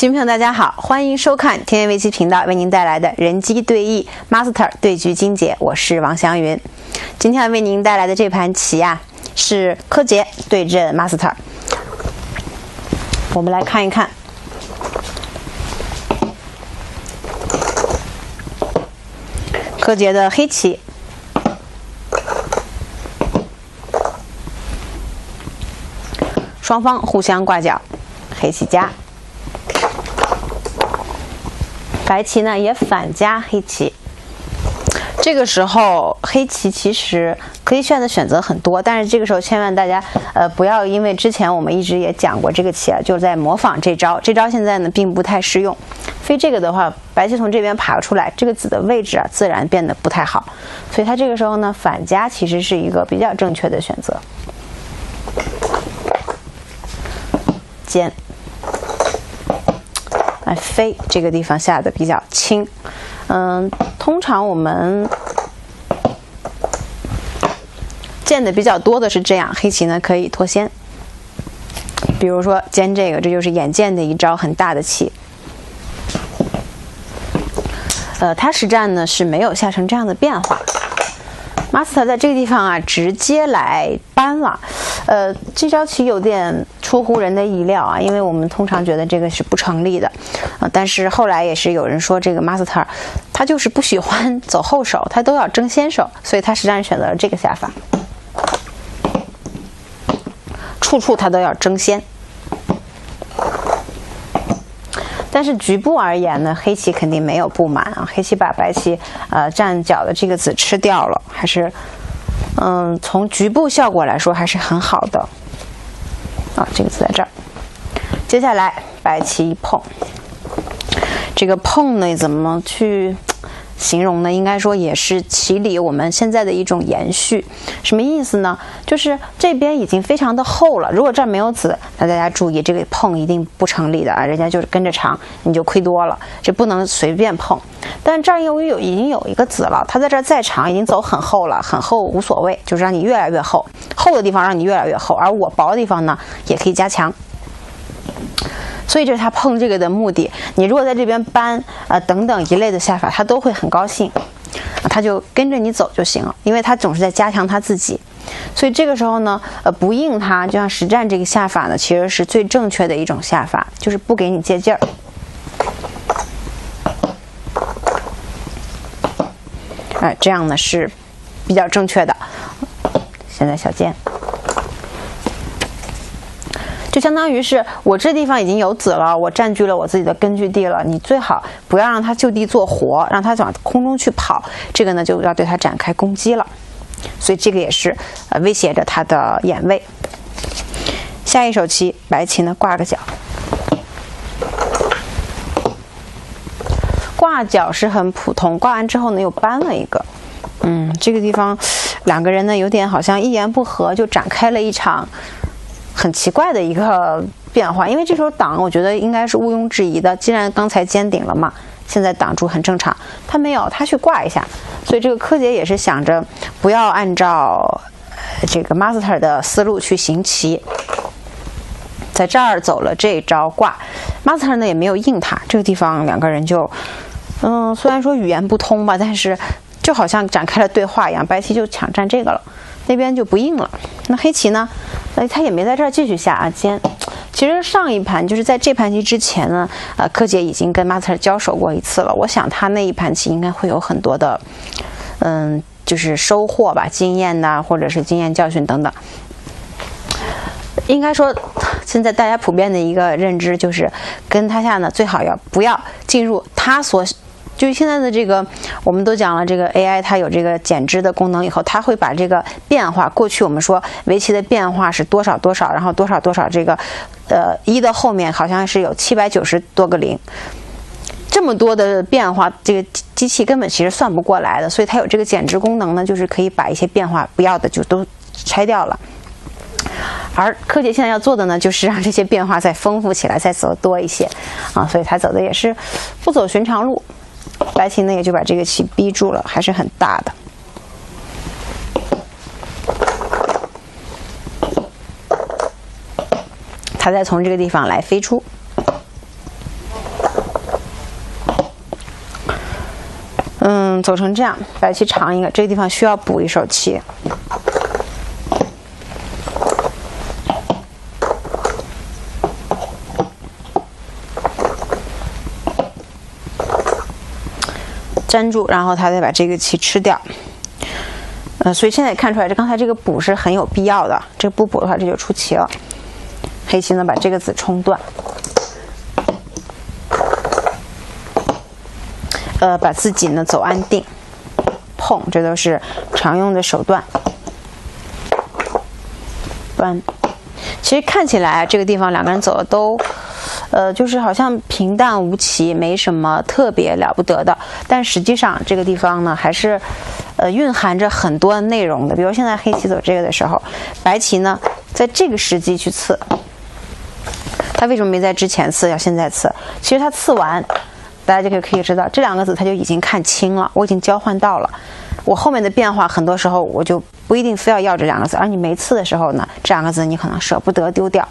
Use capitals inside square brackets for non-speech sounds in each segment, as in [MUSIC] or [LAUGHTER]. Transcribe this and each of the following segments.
新朋友大家好，欢迎收看天元围棋频道为您带来的人机对弈 Master 对局精解，我是王祥云。今天为您带来的这盘棋啊，是柯洁对阵 Master。我们来看一看，柯洁的黑棋，双方互相挂角，黑棋加。白棋呢也反加黑棋，这个时候黑棋其实可以选的选择很多，但是这个时候千万大家呃不要因为之前我们一直也讲过这个棋啊，就在模仿这招，这招现在呢并不太适用。飞这个的话，白棋从这边爬出来，这个子的位置啊自然变得不太好，所以它这个时候呢反加其实是一个比较正确的选择。尖。飞这个地方下的比较轻，嗯，通常我们见的比较多的是这样，黑棋呢可以脱先，比如说尖这个，这就是眼见的一招很大的棋。呃，他实战呢是没有下成这样的变化。Master 在这个地方啊，直接来搬了，呃，这招棋有点出乎人的意料啊，因为我们通常觉得这个是不成立的，啊，但是后来也是有人说这个 master 他就是不喜欢走后手，他都要争先手，所以他实战选择了这个下法，处处他都要争先。但是局部而言呢，黑棋肯定没有不满啊。黑棋把白棋呃站角的这个子吃掉了，还是嗯从局部效果来说还是很好的啊。这个子在这儿，接下来白棋一碰，这个碰呢怎么去？形容呢，应该说也是棋里我们现在的一种延续。什么意思呢？就是这边已经非常的厚了。如果这儿没有子，那大家注意，这个碰一定不成立的啊！人家就是跟着长，你就亏多了。这不能随便碰。但这儿由于有已经有一个子了，它在这儿再长，已经走很厚了，很厚无所谓，就是让你越来越厚。厚的地方让你越来越厚，而我薄的地方呢，也可以加强。所以这是他碰这个的目的。你如果在这边搬啊等等一类的下法，他都会很高兴，他就跟着你走就行了，因为他总是在加强他自己。所以这个时候呢，呃，不应他，就像实战这个下法呢，其实是最正确的一种下法，就是不给你借劲儿。哎，这样呢是比较正确的。现在小剑。就相当于是我这地方已经有子了，我占据了我自己的根据地了。你最好不要让他就地做活，让他往空中去跑，这个呢就要对他展开攻击了。所以这个也是呃威胁着他的眼位。下一手棋，白棋呢挂个角，挂角是很普通，挂完之后呢又搬了一个。嗯，这个地方两个人呢有点好像一言不合就展开了一场。很奇怪的一个变化，因为这时候挡，我觉得应该是毋庸置疑的。既然刚才尖顶了嘛，现在挡住很正常。他没有，他去挂一下，所以这个柯洁也是想着不要按照这个 master 的思路去行棋，在这儿走了这招挂，master 呢也没有应他。这个地方两个人就，嗯，虽然说语言不通吧，但是就好像展开了对话一样。白棋就抢占这个了，那边就不硬了。那黑棋呢？哎，他也没在这儿继续下啊尖。其实上一盘就是在这盘棋之前呢，呃，柯洁已经跟 master 交手过一次了。我想他那一盘棋应该会有很多的，嗯，就是收获吧，经验呐，或者是经验教训等等。应该说，现在大家普遍的一个认知就是，跟他下呢最好要不要进入他所。就是现在的这个，我们都讲了，这个 AI 它有这个减脂的功能，以后它会把这个变化，过去我们说围棋的变化是多少多少，然后多少多少，这个，呃，一的后面好像是有七百九十多个零，这么多的变化，这个机器根本其实算不过来的，所以它有这个减脂功能呢，就是可以把一些变化不要的就都拆掉了。而柯洁现在要做的呢，就是让这些变化再丰富起来，再走多一些，啊，所以他走的也是不走寻常路。白棋呢，也就把这个棋逼住了，还是很大的。它再从这个地方来飞出，嗯，走成这样。白棋长一个，这个地方需要补一手棋。粘住，然后他再把这个棋吃掉。呃，所以现在看出来，这刚才这个补是很有必要的。这不补的话，这就出棋了。黑棋呢，把这个子冲断，呃，把自己呢走安定，碰，这都是常用的手段。端，其实看起来这个地方两个人走的都。呃，就是好像平淡无奇，没什么特别了不得的。但实际上这个地方呢，还是呃蕴含着很多内容的。比如现在黑棋走这个的时候，白棋呢在这个时机去刺，他为什么没在之前刺，要现在刺？其实他刺完，大家就可以可以知道，这两个子他就已经看清了，我已经交换到了。我后面的变化，很多时候我就不一定非要要这两个字，而你没刺的时候呢，这两个字你可能舍不得丢掉。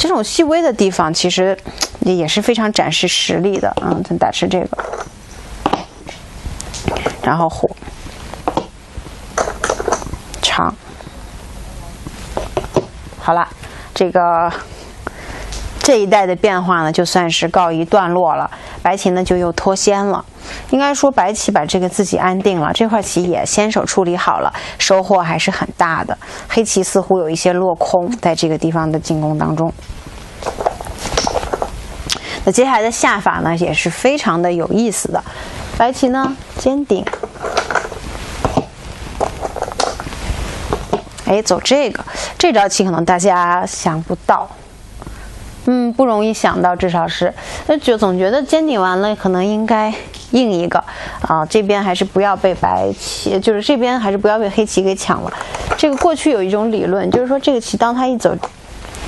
这种细微的地方，其实 [TSK] 也是非常展示实力的。嗯，咱打吃这个，然后虎长，好了，这个这一代的变化呢，就算是告一段落了。白棋呢，就又脱先了。应该说，白棋把这个自己安定了，这块棋也先手处理好了，收获还是很大的。黑棋似乎有一些落空，在这个地方的进攻当中。那接下来的下法呢，也是非常的有意思的。白棋呢，尖顶，哎，走这个这招棋，可能大家想不到。嗯，不容易想到，至少是，那就总觉得尖顶完了，可能应该硬一个啊，这边还是不要被白棋，就是这边还是不要被黑棋给抢了。这个过去有一种理论，就是说这个棋当它一走，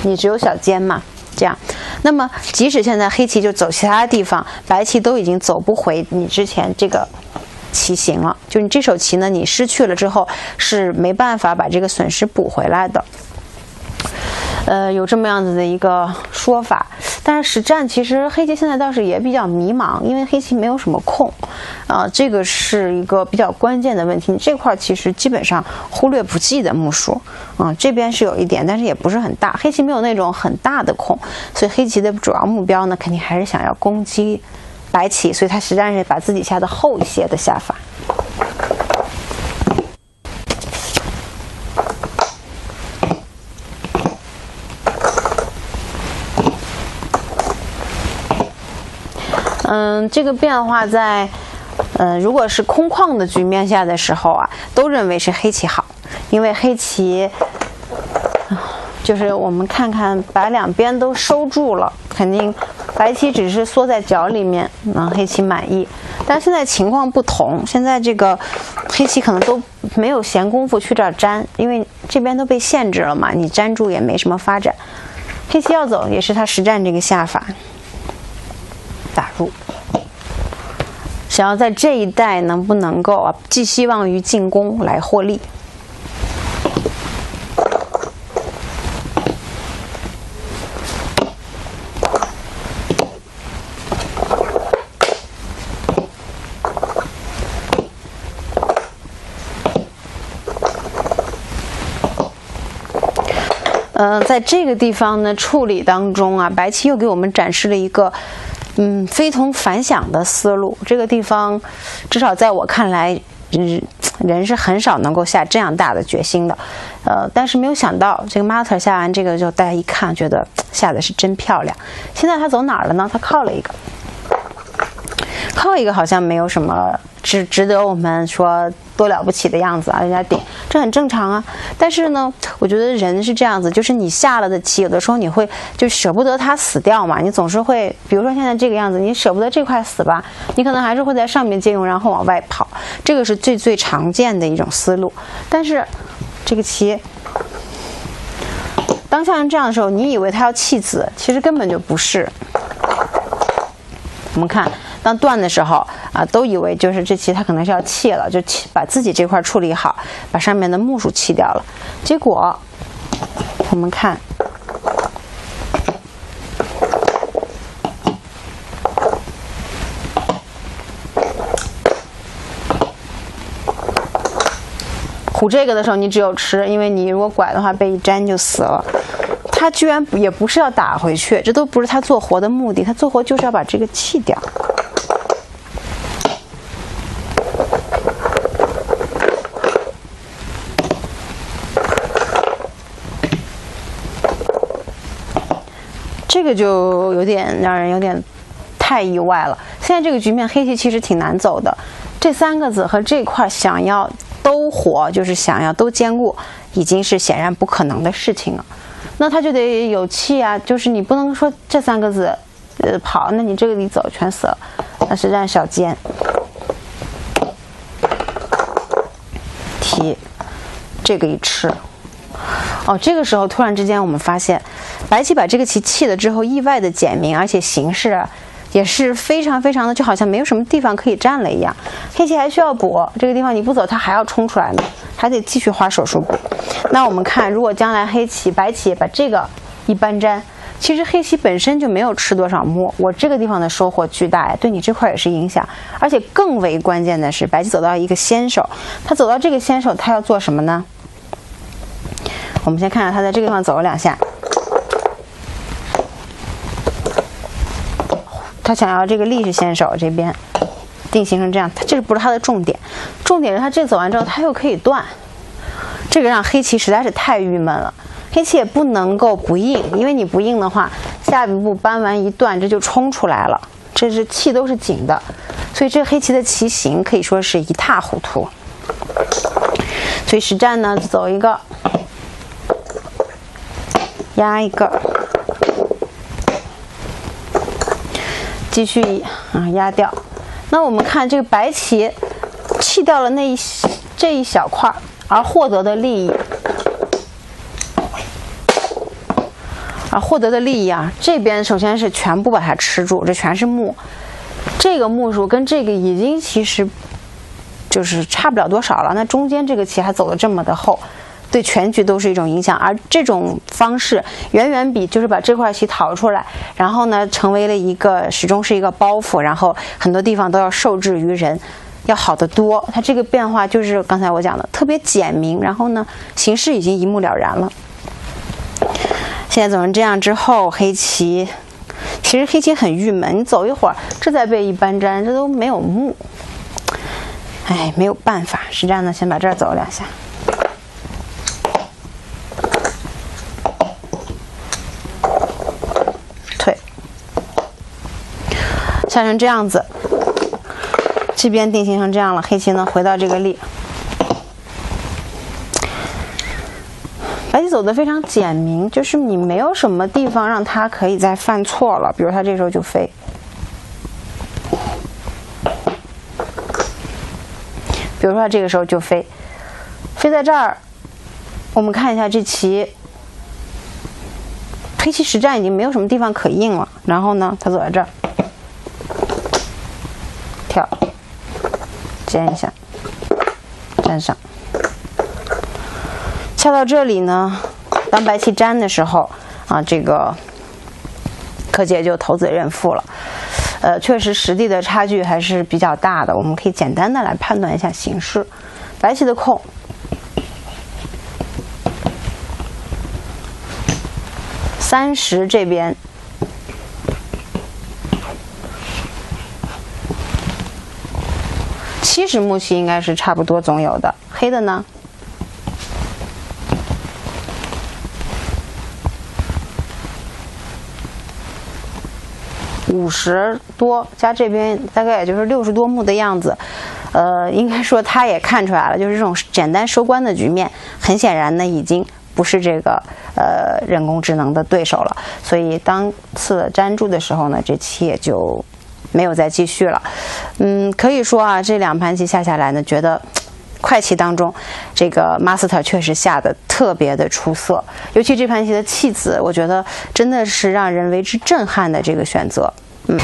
你只有小尖嘛，这样，那么即使现在黑棋就走其他地方，白棋都已经走不回你之前这个棋形了，就你这手棋呢，你失去了之后是没办法把这个损失补回来的。呃，有这么样子的一个说法，但是实战其实黑棋现在倒是也比较迷茫，因为黑棋没有什么空，啊，这个是一个比较关键的问题。这块其实基本上忽略不计的目数，啊，这边是有一点，但是也不是很大。黑棋没有那种很大的空，所以黑棋的主要目标呢，肯定还是想要攻击白棋，所以他实战是把自己下的厚一些的下法。嗯，这个变化在，嗯，如果是空旷的局面下的时候啊，都认为是黑棋好，因为黑棋，就是我们看看把两边都收住了，肯定白棋只是缩在角里面，让黑棋满意。但现在情况不同，现在这个黑棋可能都没有闲工夫去这儿粘，因为这边都被限制了嘛，你粘住也没什么发展。黑棋要走，也是他实战这个下法。打入，想要在这一带能不能够啊，寄希望于进攻来获利。嗯，在这个地方呢，处理当中啊，白棋又给我们展示了一个。嗯，非同凡响的思路。这个地方，至少在我看来，嗯，人是很少能够下这样大的决心的。呃，但是没有想到，这个 master 下完这个，就大家一看，觉得下的是真漂亮。现在他走哪儿了呢？他靠了一个，靠一个，好像没有什么值值得我们说。多了不起的样子啊！人家顶，这很正常啊。但是呢，我觉得人是这样子，就是你下了的棋，有的时候你会就舍不得它死掉嘛。你总是会，比如说现在这个样子，你舍不得这块死吧，你可能还是会在上面借用，然后往外跑。这个是最最常见的一种思路。但是这个棋，当下成这样的时候，你以为它要弃子，其实根本就不是。我们看。当断的时候啊，都以为就是这棋它可能是要弃了，就弃把自己这块处理好，把上面的木数弃掉了。结果我们看。补这个的时候，你只有吃，因为你如果拐的话，被一粘就死了。他居然也不是要打回去，这都不是他做活的目的，他做活就是要把这个弃掉。这个就有点让人有点太意外了。现在这个局面，黑棋其实挺难走的。这三个子和这块想要都活，就是想要都兼顾，已经是显然不可能的事情了。那他就得有气啊，就是你不能说这三个子，呃跑，那你这个一走全死了。那是让小尖提这个一吃。哦，这个时候突然之间我们发现，白棋把这个棋弃了之后，意外的简明，而且形势也是非常非常的，就好像没有什么地方可以站了一样。黑棋还需要补这个地方，你不走，它还要冲出来呢，还得继续花手术补。那我们看，如果将来黑棋、白棋把这个一搬粘，其实黑棋本身就没有吃多少目，我这个地方的收获巨大呀，对你这块也是影响。而且更为关键的是，白棋走到一个先手，他走到这个先手，他要做什么呢？我们先看看他在这个地方走了两下，他想要这个力士先手这边定型成这样，他这不是他的重点，重点是他这走完之后他又可以断，这个让黑棋实在是太郁闷了。黑棋也不能够不应，因为你不应的话，下一步扳完一断，这就冲出来了，这是气都是紧的，所以这黑棋的棋形可以说是一塌糊涂。所以实战呢，走一个。压一个，继续啊压掉。那我们看这个白棋弃掉了那一这一小块，而获得的利益，而获得的利益啊，这边首先是全部把它吃住，这全是目，这个目数跟这个已经其实就是差不了多少了。那中间这个棋还走的这么的厚。对全局都是一种影响，而这种方式远远比就是把这块棋逃出来，然后呢成为了一个始终是一个包袱，然后很多地方都要受制于人，要好得多。它这个变化就是刚才我讲的特别简明，然后呢形势已经一目了然了。现在走成这样之后，黑棋其实黑棋很郁闷，你走一会儿，这再被一搬粘，这都没有目，哎，没有办法，实战呢先把这儿走两下。下成这样子，这边定型成这样了。黑棋呢，回到这个力，白棋走的非常简明，就是你没有什么地方让他可以再犯错了。比如他这时候就飞，比如说他这个时候就飞，飞在这儿，我们看一下这棋，黑棋实战已经没有什么地方可应了。然后呢，他走在这儿。跳，粘一下，粘上。下到这里呢，当白棋粘的时候啊，这个柯洁就投子认负了。呃，确实实地的差距还是比较大的。我们可以简单的来判断一下形势。白棋的空，三十这边。七十目棋应该是差不多总有的，黑的呢？五十多加这边大概也就是六十多目的样子，呃，应该说他也看出来了，就是这种简单收官的局面，很显然呢已经不是这个呃人工智能的对手了，所以当次粘住的时候呢，这棋也就。没有再继续了，嗯，可以说啊，这两盘棋下下来呢，觉得 [TSK] 快棋当中，这个 master 确实下的特别的出色，尤其这盘棋的弃子，我觉得真的是让人为之震撼的这个选择，嗯。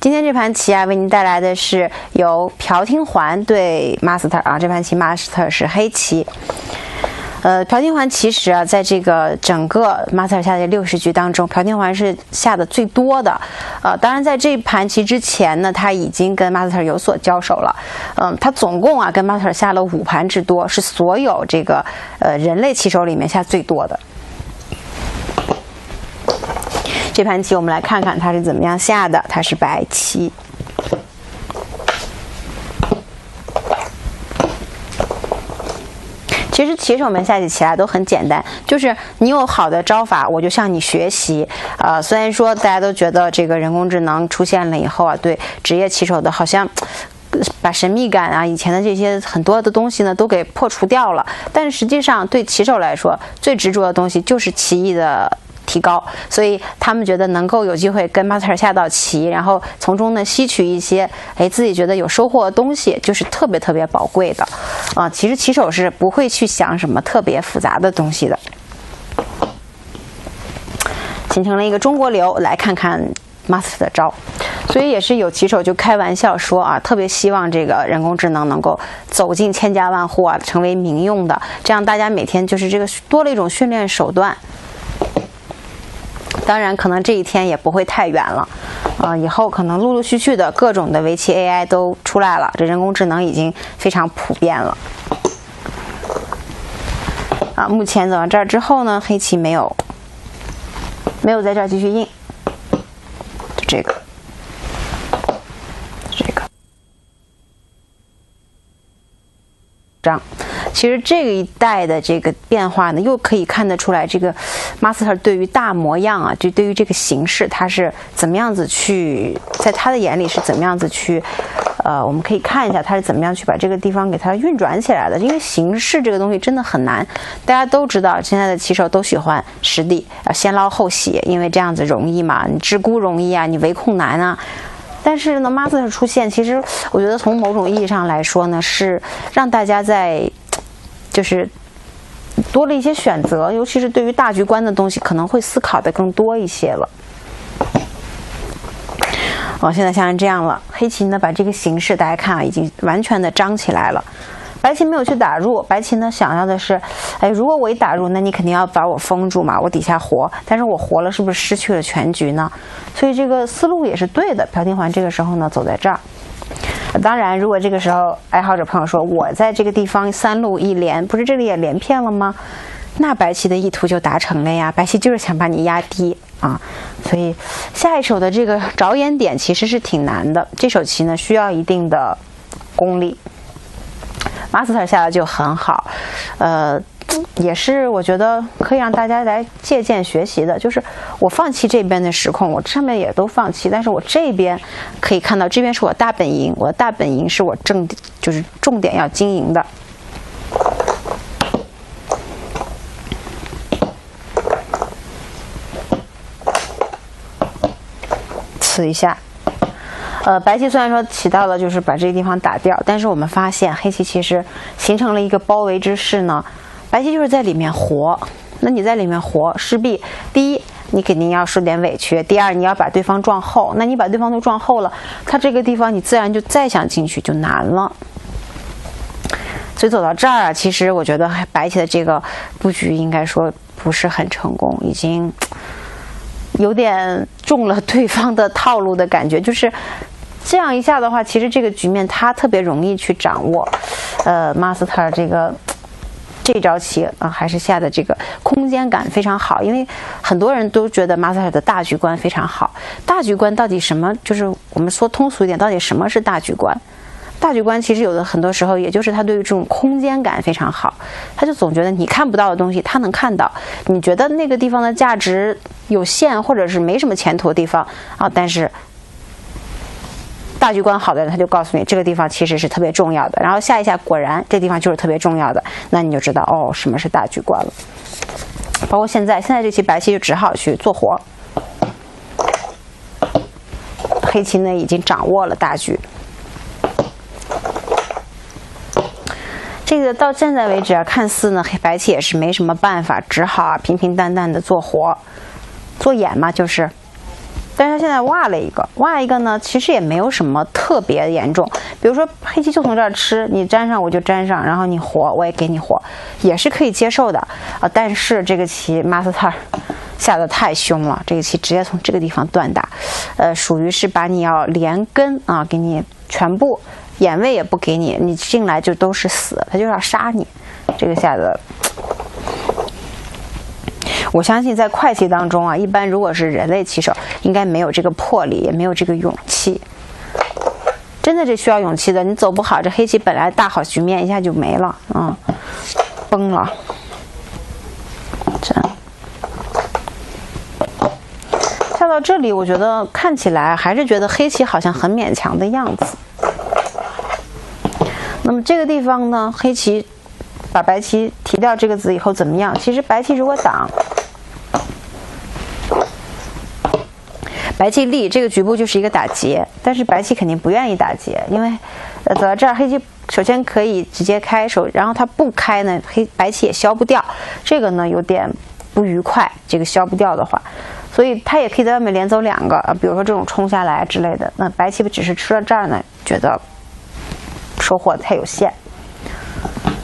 今天这盘棋啊，为您带来的是由朴廷桓对 master 啊，这盘棋 master 是黑棋。呃，朴廷桓其实啊，在这个整个马特尔下的六十局当中，朴廷桓是下的最多的。呃，当然在这盘棋之前呢，他已经跟马特尔有所交手了。嗯，他总共啊跟马特尔下了五盘之多，是所有这个呃人类棋手里面下最多的。这盘棋我们来看看他是怎么样下的，他是白棋。其实棋手们下棋起来都很简单，就是你有好的招法，我就向你学习。呃，虽然说大家都觉得这个人工智能出现了以后啊，对职业棋手的好像 [SNIFFS] 把神秘感啊，以前的这些很多的东西呢都给破除掉了，但实际上对棋手来说，最执着的东西就是棋艺的。提高，所以他们觉得能够有机会跟马特尔下到棋，然后从中呢吸取一些哎自己觉得有收获的东西，就是特别特别宝贵的啊。其实棋手是不会去想什么特别复杂的东西的。形成了一个中国流，来看看马特的招。所以也是有棋手就开玩笑说啊，特别希望这个人工智能能够走进千家万户啊，成为民用的，这样大家每天就是这个多了一种训练手段。当然，可能这一天也不会太远了，啊，以后可能陆陆续续的各种的围棋 AI 都出来了，这人工智能已经非常普遍了。啊，目前走到这儿之后呢，黑棋没有，没有在这儿继续印，就这个。张，其实这一代的这个变化呢，又可以看得出来，这个马斯特对于大模样啊，就对于这个形式，他是怎么样子去，在他的眼里是怎么样子去，呃，我们可以看一下他是怎么样去把这个地方给它运转起来的。因为形式这个东西真的很难，大家都知道，现在的棋手都喜欢实地啊，先捞后洗，因为这样子容易嘛，你直沽容易啊，你围控难啊。但是呢，master 出现，其实我觉得从某种意义上来说呢，是让大家在就是多了一些选择，尤其是对于大局观的东西，可能会思考的更多一些了。哦，现在像成这样了，黑棋呢把这个形势大家看啊，已经完全的张起来了。白棋没有去打入，白棋呢想要的是，哎，如果我一打入，那你肯定要把我封住嘛，我底下活，但是我活了，是不是失去了全局呢？所以这个思路也是对的。朴廷桓这个时候呢走在这儿，当然，如果这个时候爱好者朋友说我在这个地方三路一连，不是这里也连片了吗？那白棋的意图就达成了呀，白棋就是想把你压低啊，所以下一手的这个着眼点其实是挺难的，这手棋呢需要一定的功力。，master 下的就很好，呃，也是我觉得可以让大家来借鉴学习的。就是我放弃这边的时控，我上面也都放弃，但是我这边可以看到，这边是我大本营，我的大本营是我正就是重点要经营的。刺一下。呃，白棋虽然说起到了就是把这个地方打掉，但是我们发现黑棋其实形成了一个包围之势呢。白棋就是在里面活，那你在里面活，势必第一你肯定要受点委屈，第二你要把对方撞后，那你把对方都撞后了，他这个地方你自然就再想进去就难了。所以走到这儿啊，其实我觉得白棋的这个布局应该说不是很成功，已经有点中了对方的套路的感觉，就是。这样一下的话，其实这个局面他特别容易去掌握。呃，master 这个这招棋啊，还是下的这个空间感非常好，因为很多人都觉得马萨尔的大局观非常好。大局观到底什么？就是我们说通俗一点，到底什么是大局观？大局观其实有的很多时候，也就是他对于这种空间感非常好，他就总觉得你看不到的东西他能看到，你觉得那个地方的价值有限或者是没什么前途的地方啊，但是。大局观好的人，他就告诉你这个地方其实是特别重要的。然后下一下，果然这地方就是特别重要的，那你就知道哦，什么是大局观了。包括现在，现在这棋白棋就只好去做活，黑棋呢已经掌握了大局。这个到现在为止啊，看似呢黑白棋也是没什么办法，只好啊平平淡淡的做活，做眼嘛就是。但是他现在挖了一个，挖一个呢，其实也没有什么特别严重。比如说黑棋就从这儿吃，你粘上我就粘上，然后你活我也给你活，也是可以接受的啊。但是这个棋 master 下的太凶了，这个棋直接从这个地方断打，呃，属于是把你要连根啊，给你全部眼位也不给你，你进来就都是死，他就要杀你。这个下的。我相信在快棋当中啊，一般如果是人类棋手，应该没有这个魄力，也没有这个勇气。真的是需要勇气的。你走不好，这黑棋本来大好局面一下就没了，啊，崩了。这下到这里，我觉得看起来还是觉得黑棋好像很勉强的样子。那么这个地方呢，黑棋把白棋提掉这个子以后怎么样？其实白棋如果挡。白棋立这个局部就是一个打劫，但是白棋肯定不愿意打劫，因为，呃，走到这儿，黑棋首先可以直接开手，然后它不开呢，黑白棋也消不掉，这个呢有点不愉快，这个消不掉的话，所以它也可以在外面连走两个，比如说这种冲下来之类的，那白棋只是吃了这儿呢，觉得收获太有限，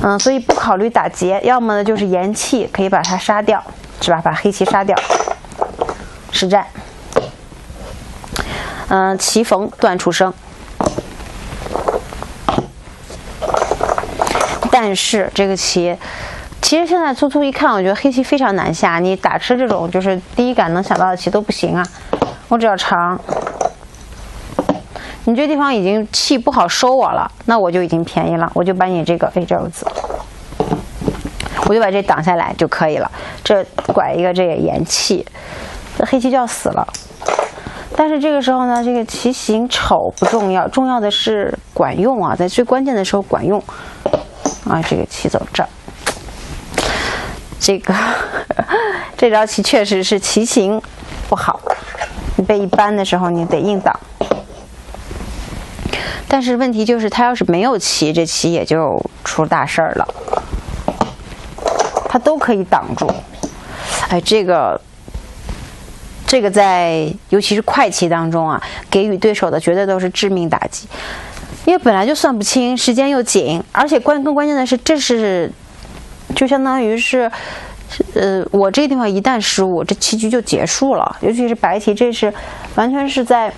嗯，所以不考虑打劫，要么呢就是延气，可以把它杀掉，是吧？把黑棋杀掉，实战。嗯，棋逢断出生。但是这个棋，其实现在粗粗一看，我觉得黑棋非常难下。你打吃这种就是第一感能想到的棋都不行啊。我只要长，你这地方已经气不好收我了，那我就已经便宜了。我就把你这个，哎，这样子，我就把这挡下来就可以了。这拐一个，这也延气，这黑棋就要死了。但是这个时候呢，这个棋形丑不重要，重要的是管用啊，在最关键的时候管用啊。这个棋走这儿，这个 [LAUGHS] 这招棋确实是棋形不好，你被一般的时候你得硬挡。但是问题就是，他要是没有棋，这棋也就出大事儿了。他都可以挡住，哎，这个。这个在尤其是快棋当中啊，给予对手的绝对都是致命打击，因为本来就算不清，时间又紧，而且关更关键的是，这是就相当于是，呃，我这个地方一旦失误，这棋局就结束了。尤其是白棋，这是完全是在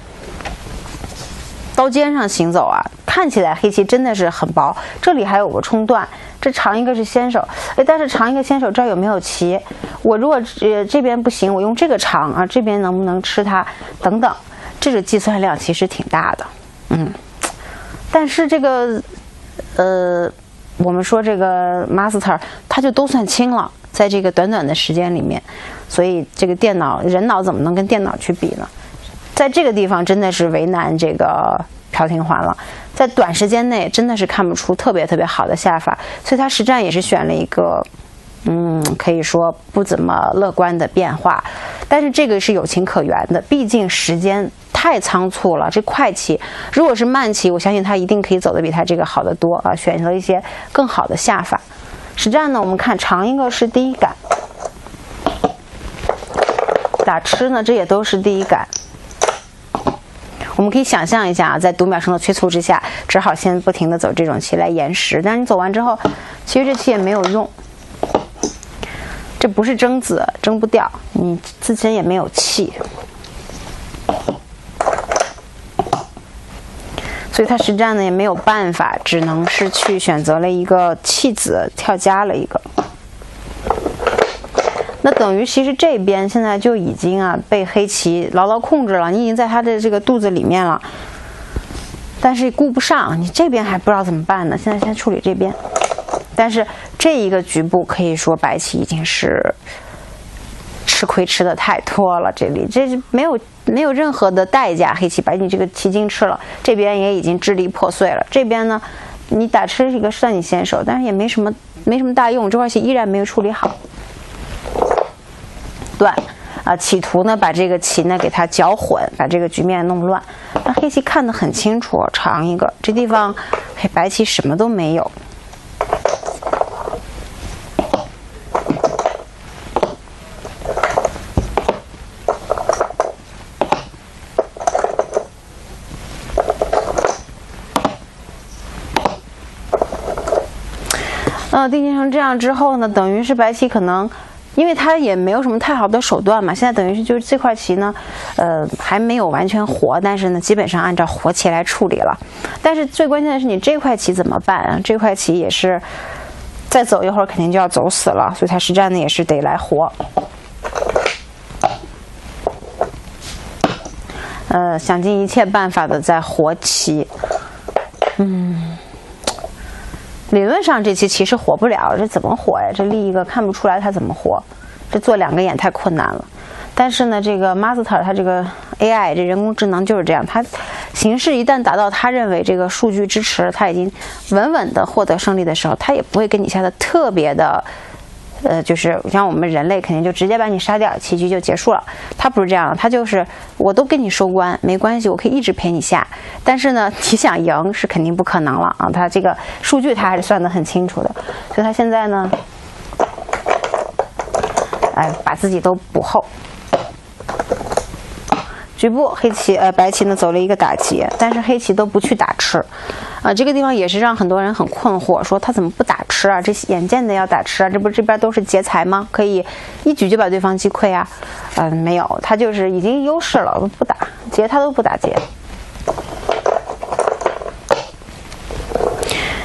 刀尖上行走啊！看起来黑棋真的是很薄，这里还有个冲断。这长一个是先手，哎，但是长一个先手这儿有没有棋？我如果呃这边不行，我用这个长啊，这边能不能吃它？等等，这个计算量其实挺大的，嗯。但是这个，呃，我们说这个 master 他就都算清了，在这个短短的时间里面，所以这个电脑人脑怎么能跟电脑去比呢？在这个地方真的是为难这个。朴廷桓了，在短时间内真的是看不出特别特别好的下法，所以他实战也是选了一个，嗯，可以说不怎么乐观的变化。但是这个是有情可原的，毕竟时间太仓促了。这快棋如果是慢棋，我相信他一定可以走得比他这个好得多啊，选择一些更好的下法。实战呢，我们看长一个是第一感，打吃呢，这也都是第一感。我们可以想象一下啊，在读秒声的催促之下，只好先不停的走这种棋来延时。但是你走完之后，其实这棋也没有用，这不是争子，争不掉，你自身也没有气，所以他实战呢也没有办法，只能是去选择了一个弃子，跳加了一个。那等于其实这边现在就已经啊被黑棋牢牢控制了，你已经在他的这个肚子里面了，但是顾不上，你这边还不知道怎么办呢。现在先处理这边，但是这一个局部可以说白棋已经是吃亏吃的太多了，这里这是没有没有任何的代价，黑棋把你这个棋筋吃了，这边也已经支离破碎了。这边呢，你打吃一个算你先手，但是也没什么没什么大用，这块棋依然没有处理好。乱，啊，企图呢把这个棋呢给它搅混，把这个局面弄乱。那黑棋看得很清楚，长一个，这地方黑白棋什么都没有。呃，定型成这样之后呢，等于是白棋可能。因为他也没有什么太好的手段嘛，现在等于是就是这块棋呢，呃，还没有完全活，但是呢，基本上按照活棋来处理了。但是最关键的是你这块棋怎么办啊？这块棋也是再走一会儿肯定就要走死了，所以他实战呢也是得来活。呃，想尽一切办法的在活棋，嗯。理论上这期其实火不了，这怎么火呀？这立一个看不出来他怎么火，这做两个眼太困难了。但是呢，这个 master 他这个 AI 这人工智能就是这样，它形式一旦达到他认为这个数据支持，他已经稳稳的获得胜利的时候，他也不会跟你下的特别的。呃，就是像我们人类肯定就直接把你杀掉，棋局就结束了。他不是这样的，他就是我都跟你收官，没关系，我可以一直陪你下。但是呢，[LAUGHS] 你想赢是肯定不可能了啊！他这个数据他还是算得很清楚的，所以他现在呢，哎，把自己都补后。局部黑棋呃白棋呢走了一个打劫，但是黑棋都不去打吃，啊这个地方也是让很多人很困惑，说他怎么不打吃啊？这眼见的要打吃啊，这不这边都是劫财吗？可以一举就把对方击溃啊？嗯没有，他就是已经优势了，不打劫他都不打劫。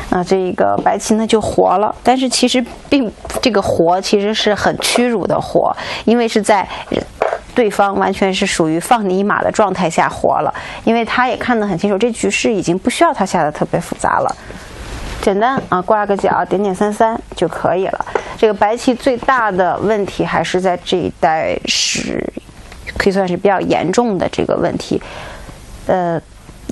啊这个白棋呢就活了，但是其实并这个活其实是很屈辱的活，因为是在。对方完全是属于放你一马的状态下活了，因为他也看得很清楚，这局势已经不需要他下的特别复杂了，简单啊，挂个角，点点三三就可以了。这个白棋最大的问题还是在这一代是，可以算是比较严重的这个问题，呃，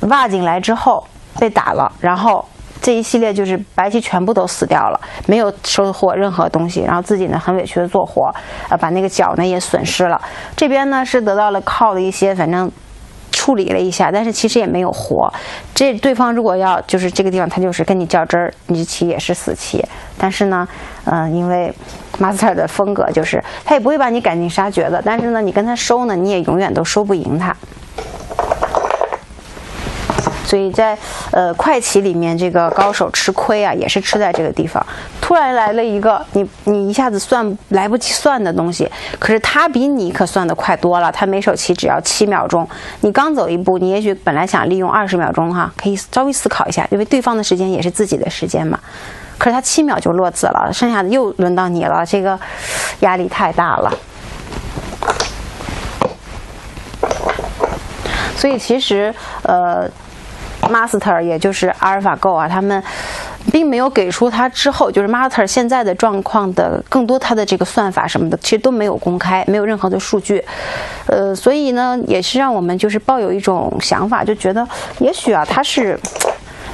挖进来之后被打了，然后。这一系列就是白棋全部都死掉了，没有收获任何东西，然后自己呢很委屈的做活，啊，把那个角呢也损失了。这边呢是得到了靠的一些，反正处理了一下，但是其实也没有活。这对方如果要就是这个地方，他就是跟你较真儿，你棋也是死棋。但是呢，嗯，因为马斯特的风格就是他也不会把你赶尽杀绝的，但是呢，你跟他收呢，你也永远都收不赢他。所以在呃快棋里面，这个高手吃亏啊，也是吃在这个地方。突然来了一个你你一下子算来不及算的东西，可是他比你可算的快多了。他每手棋只要七秒钟，你刚走一步，你也许本来想利用二十秒钟哈，可以稍微思考一下，因为对方的时间也是自己的时间嘛。可是他七秒就落子了，剩下的又轮到你了，这个压力太大了。所以其实呃。Master 也就是阿尔法 Go 啊，他们并没有给出他之后就是 Master 现在的状况的更多他的这个算法什么的，其实都没有公开，没有任何的数据。呃，所以呢，也是让我们就是抱有一种想法，就觉得也许啊，他是。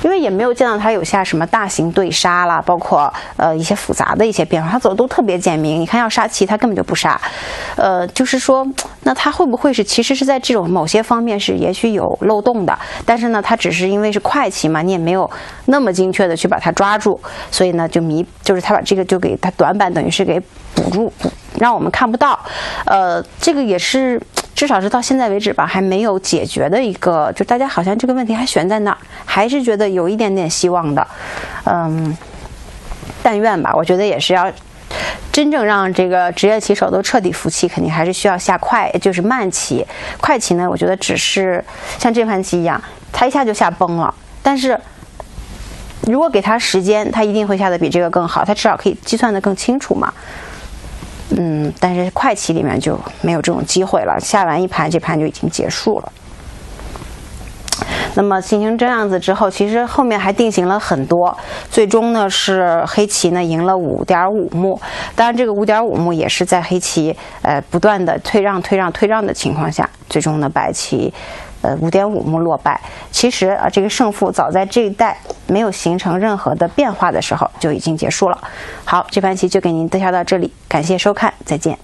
因为也没有见到他有下什么大型对杀啦，包括呃一些复杂的一些变化，他走的都特别简明。你看要杀棋，他根本就不杀。呃，就是说，那他会不会是其实是在这种某些方面是也许有漏洞的？但是呢，他只是因为是快棋嘛，你也没有那么精确的去把它抓住，所以呢就迷，就是他把这个就给他短板等于是给补住，让我们看不到。呃，这个也是。至少是到现在为止吧，还没有解决的一个，就大家好像这个问题还悬在那儿，还是觉得有一点点希望的，嗯，但愿吧。我觉得也是要真正让这个职业棋手都彻底服气，肯定还是需要下快，就是慢棋。快棋呢，我觉得只是像这盘棋一样，他一下就下崩了。但是如果给他时间，他一定会下的比这个更好，他至少可以计算的更清楚嘛。嗯，但是快棋里面就没有这种机会了，下完一盘这盘就已经结束了。那么进行这样子之后，其实后面还定型了很多，最终呢是黑棋呢赢了五点五目，当然这个五点五目也是在黑棋呃不断的退让、退让、退让的情况下，最终呢白棋。呃，五点五目落败。其实啊，这个胜负早在这一代没有形成任何的变化的时候就已经结束了。好，这盘棋就给您介绍到这里，感谢收看，再见。